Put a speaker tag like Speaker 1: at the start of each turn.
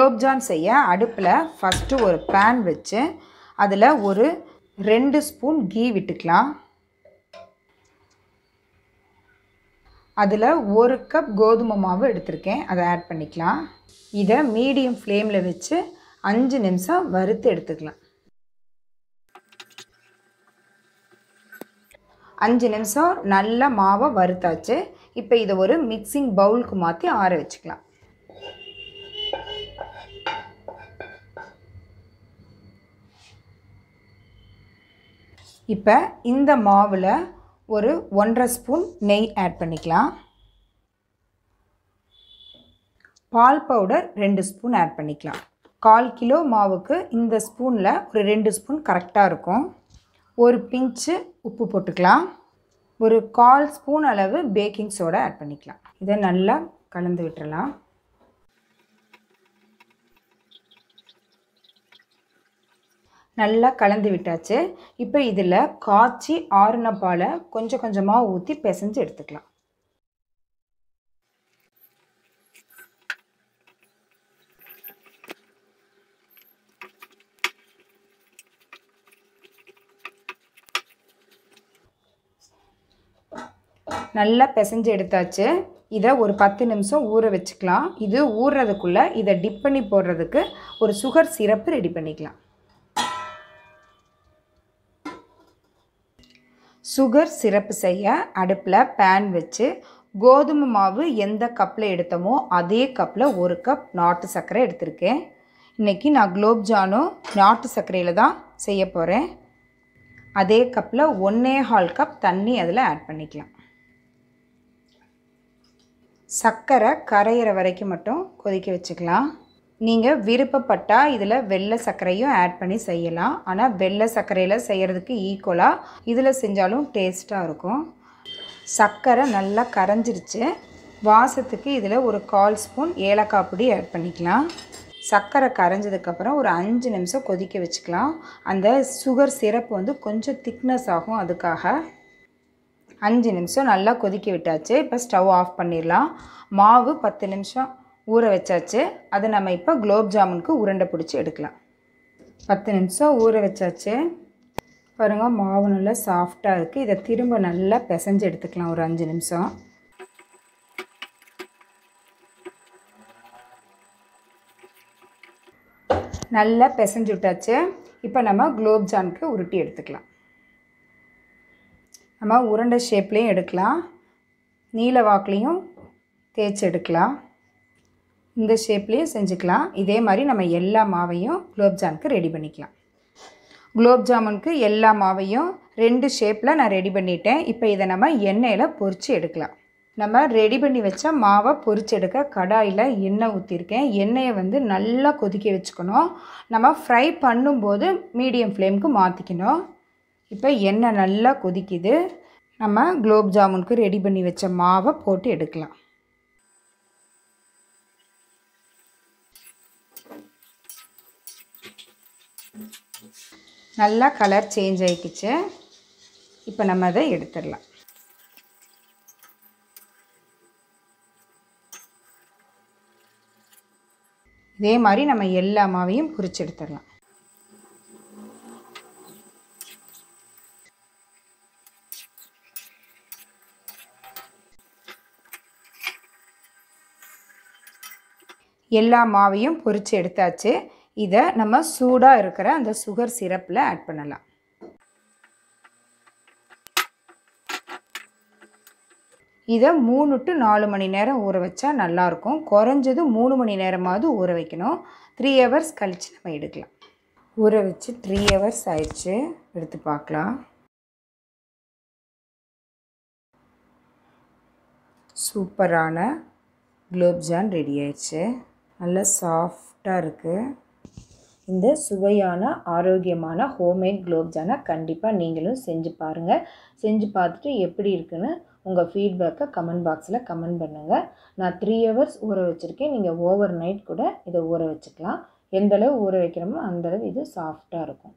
Speaker 1: குலோப்ஜான் செய்ய அடுப்பில் ஃபஸ்ட்டு ஒரு பேன் வச்சு அதில் ஒரு ரெண்டு ஸ்பூன் கீ விட்டுக்கலாம். அதில் ஒரு கப் கோதுமை மாவு எடுத்திருக்கேன். அதை ஆட் பண்ணிக்கலாம். இதை மீடியம் ஃப்ளேமில் வச்சு அஞ்சு நிமிஷம் வறுத்து எடுத்துக்கலாம். அஞ்சு நிமிஷம் நல்ல மாவை வறுத்தாச்சு. இப்போ இதை ஒரு மிக்சிங் பவுலுக்கு மாற்றி ஆற வச்சுக்கலாம். இப்போ இந்த மாவில் ஒரு ஒன்றரை ஸ்பூன் நெய் ஆட் பண்ணிக்கலாம். பால் பவுடர் ரெண்டு ஸ்பூன் ஆட் பண்ணிக்கலாம். கால் கிலோ மாவுக்கு இந்த ஸ்பூனில் ஒரு ரெண்டு ஸ்பூன் கரெக்டாக இருக்கும். ஒரு பிஞ்சு உப்பு போட்டுக்கலாம். ஒரு கால் ஸ்பூன் அளவு பேக்கிங் சோடா ஆட் பண்ணிக்கலாம். இதை நல்லா கலந்து விட்டுறலாம். நல்லா கலந்து விட்டாச்சு. இப்போ இதில் காய்ச்சி ஆறுன பாலை கொஞ்சம் கொஞ்சமாக ஊற்றி பிசைஞ்சு எடுத்துக்கலாம். நல்லா பிசைஞ்சு எடுத்தாச்சு. இதை ஒரு பத்து நிமிஷம் ஊற வச்சுக்கலாம். இது ஊறுறதுக்குள்ளே இதை டிப் பண்ணி போடுறதுக்கு ஒரு சுகர் சிரப்பு ரெடி பண்ணிக்கலாம். சுகர் சிரப்பு செய்ய அடுப்பில் பேன் வச்சு கோதுமை மாவு எந்த கப்பில் எடுத்தோமோ அதே கப்பில் ஒரு கப் நாட்டு சர்க்கரை எடுத்திருக்கேன். இன்றைக்கி நான் குலோப்ஜானும் நாட்டு சர்க்கரையில் தான் செய்ய போகிறேன் அதே கப்பில் ஒன்றே ஹால் கப் தண்ணி அதில் ஆட் பண்ணிக்கலாம். சர்க்கரை கரையிற வரைக்கும் மட்டும் கொதிக்க வச்சுக்கலாம். நீங்கள் விருப்பப்பட்டால் இதில் வெள்ளை சர்க்கரையும் ஆட் பண்ணி செய்யலாம். ஆனால் வெள்ளை சர்க்கரையில் செய்கிறதுக்கு ஈக்குவலாக இதில் செஞ்சாலும் டேஸ்ட்டாக இருக்கும். சர்க்கரை நல்லா கரைஞ்சிருச்சு. வாசத்துக்கு இதில் ஒரு கால் ஸ்பூன் ஏலக்காய் பொடி ஆட் பண்ணிக்கலாம். சர்க்கரை கரைஞ்சதுக்கப்புறம் ஒரு அஞ்சு நிமிஷம் கொதிக்க வச்சுக்கலாம். அந்த சுகர் சிரப்பு வந்து கொஞ்சம் திக்னஸ் ஆகும் அதுக்காக. அஞ்சு நிமிஷம் நல்லா கொதிக்க விட்டாச்சு. இப்போ ஸ்டவ் ஆஃப் பண்ணிடலாம். மாவு பத்து நிமிஷம் ஊற வச்சாச்சு. அதை நம்ம இப்போ குலோப் ஜாமுனுக்கு உருண்டை பிடிச்சி எடுக்கலாம். பத்து நிமிஷம் ஊற வச்சாச்சு. பாருங்கள் மாவு நல்லா சாஃப்டாக இருக்குது இதை திரும்ப நல்லா பிசைஞ்சு எடுத்துக்கலாம். ஒரு அஞ்சு நிமிஷம். நல்லா பிசைஞ்சு விட்டாச்சு. இப்போ நம்ம குலோப் ஜாமுக்கு உருட்டி எடுத்துக்கலாம். நம்ம உருண்டை ஷேப்லேயும் எடுக்கலாம். நீல வாக்குலேயும் தேய்ச்சி எடுக்கலாம். இந்த ஷேப்லேயும் செஞ்சுக்கலாம். இதே மாதிரி நம்ம எல்லா மாவையும் குலோப்ஜாமுக்கு ரெடி பண்ணிக்கலாம். குலோப் ஜாமுனுக்கு எல்லா மாவையும் ரெண்டு ஷேப்பில் நான் ரெடி பண்ணிட்டேன். இப்போ இதை நம்ம எண்ணெயில் பொரித்து எடுக்கலாம். நம்ம ரெடி பண்ணி வச்ச மாவை பொரிச்சு எடுக்க கடாயில் எண்ணெய் ஊற்றிருக்கேன் எண்ணெயை வந்து நல்லா கொதிக்க வச்சுக்கணும். நம்ம ஃப்ரை பண்ணும்போது மீடியம் ஃப்ளேமுக்கு மாற்றிக்கணும் இப்போ எண்ணெய் நல்லா கொதிக்குது. நம்ம குலோப் ஜாமுனுக்கு ரெடி பண்ணி வச்ச மாவை போட்டு எடுக்கலாம். நல்லா கலர் சேஞ்ச் ஆகிக்கிச்சு இப்போ நம்ம அதை எடுத்துடலாம். இதே மாதிரி நம்ம எல்லா மாவையும் பொரிச்சு எடுத்துடலாம். எல்லா மாவையும் பொரித்து எடுத்தாச்சு. இதை நம்ம சூடாக இருக்கிற அந்த சுகர் சிரப்பில் ஆட் பண்ணலாம். இதை மூணு டு நாலு மணி நேரம் ஊற வச்சா நல்லாயிருக்கும் குறைஞ்சது மூணு மணி நேரமாவது ஊற வைக்கணும். த்ரீ ஹவர்ஸ் கழித்து நம்ம எடுக்கலாம். ஊற வச்சு த்ரீ ஹவர்ஸ் ஆயிடுச்சு. எடுத்து பார்க்கலாம். சூப்பரான குலோப்ஜான் ரெடி ஆயிடுச்சு. நல்லா சாஃப்டாக இருக்குது இந்த சுவையான ஆரோக்கியமான ஹோம்மேட் குலோப்ஜானை கண்டிப்பாக நீங்களும் செஞ்சு பாருங்கள் செஞ்சு பார்த்துட்டு எப்படி இருக்குன்னு உங்கள் ஃபீட்பேக்கை கமெண்ட் பாக்ஸில் கமெண்ட் பண்ணுங்கள் நான் த்ரீ ஹவர்ஸ் ஊற வச்சுருக்கேன். நீங்கள் ஓவர் நைட் கூட இதை ஊற வச்சுக்கலாம். எந்தளவு ஊற வைக்கிறோமோ அந்தளவு இது சாஃப்டாக இருக்கும்.